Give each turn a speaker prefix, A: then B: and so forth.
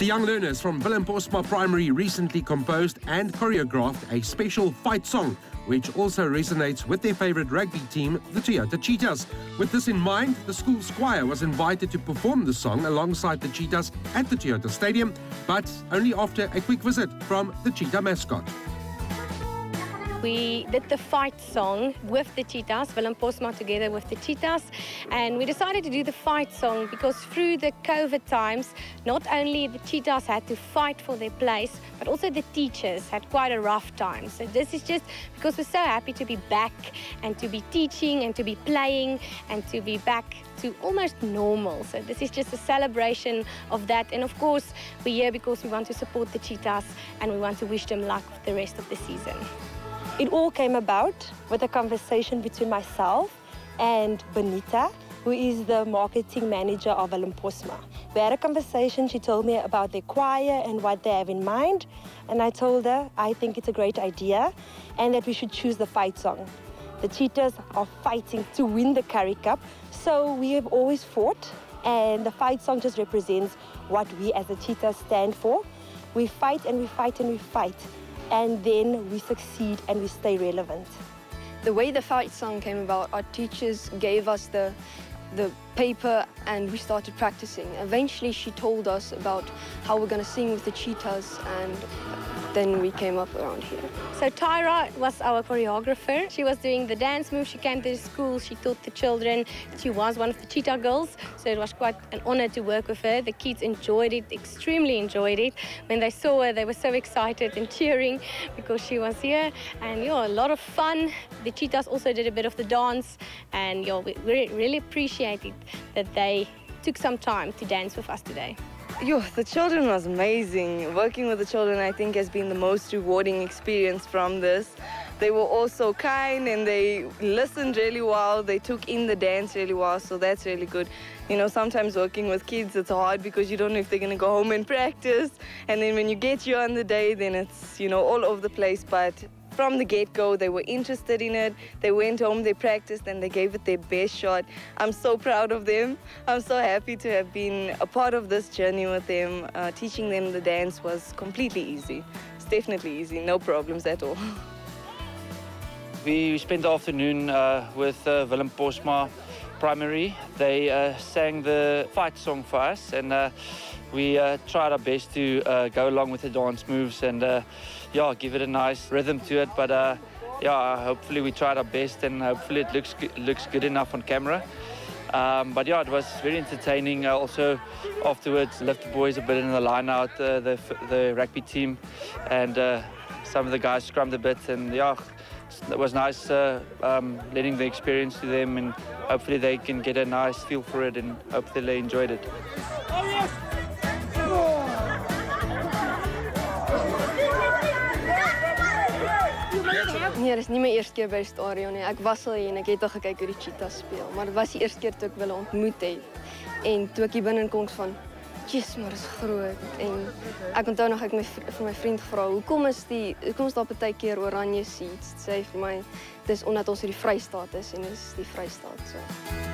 A: The young learners from Willem Postma Primary recently composed and choreographed a special fight song, which also resonates with their favorite rugby team, the Toyota Cheetahs. With this in mind, the school squire was invited to perform the song alongside the Cheetahs at the Toyota Stadium, but only after a quick visit from the Cheetah mascot.
B: We did the fight song with the cheetahs, Willem Postma together with the cheetahs. And we decided to do the fight song because through the COVID times, not only the cheetahs had to fight for their place, but also the teachers had quite a rough time. So this is just because we're so happy to be back and to be teaching and to be playing and to be back to almost normal. So this is just a celebration of that. And of course, we're here because we want to support the cheetahs and we want to wish them luck for the rest of the season.
C: It all came about with a conversation between myself and Benita, who is the marketing manager of Willem Postma. We had a conversation, she told me about their choir and what they have in mind, and I told her I think it's a great idea and that we should choose the fight song. The Cheetahs are fighting to win the Currie Cup, so we have always fought, and the fight song just represents what we as the Cheetahs stand for. We fight and we fight and we fight and then we succeed and we stay relevant.
D: The way the fight song came about, our teachers gave us the the paper and we started practicing. Eventually she told us about how we're going to sing with the cheetahs and then we came up around here.
B: So Tyra was our choreographer. She was doing the dance moves. She came to the school. She taught the children. She was one of the cheetah girls. So it was quite an honor to work with her. The kids enjoyed it, extremely enjoyed it. When they saw her, they were so excited and cheering because she was here. And yeah, a lot of fun. The cheetahs also did a bit of the dance. And yeah, we really appreciated that they took some time to dance with us today.
E: Yo, the children was amazing. Working with the children, I think, has been the most rewarding experience from this. They were all so kind and they listened really well. They took in the dance really well, so that's really good. You know, sometimes working with kids, it's hard because you don't know if they're going to go home and practice. And then when you get you on the day, then it's, you know, all over the place. But from the get-go, they were interested in it. They went home, they practiced, and they gave it their best shot. I'm so proud of them. I'm so happy to have been a part of this journey with them. Uh, teaching them the dance was completely easy. It's definitely easy, no problems at all.
F: We spent the afternoon uh, with uh, Willem Postma Primary. They uh, sang the fight song for us, and uh, we uh, tried our best to uh, go along with the dance moves and uh, yeah, give it a nice rhythm to it. But uh, yeah, hopefully we tried our best and hopefully it looks looks good enough on camera. Um, but yeah, it was very entertaining. Uh, also, afterwards, left the boys a bit in the line out, the the rugby team, and some of the guys scrummed a bit. And yeah, it was nice um, letting the experience to them, and hopefully they can get a nice feel for it, and hopefully they enjoyed it. Oh, yes!
D: Nee, dit is nie my eerste keer by die stadion nie. Ek was al hier en ek het al gekyk hoe die cheetahs speel, maar dit was die eerste keer toe ek hulle ontmoet het. En toe ek hier binne kom van, "Jesus, maar is groot." En ek onthou nog ek my vir my vriend gevra, "Hoekom is die hoekom is daar baie keer oranje seats?" Sê vir my, "Dis omdat ons hier die Vrystaat is en dis die Vrystaat so."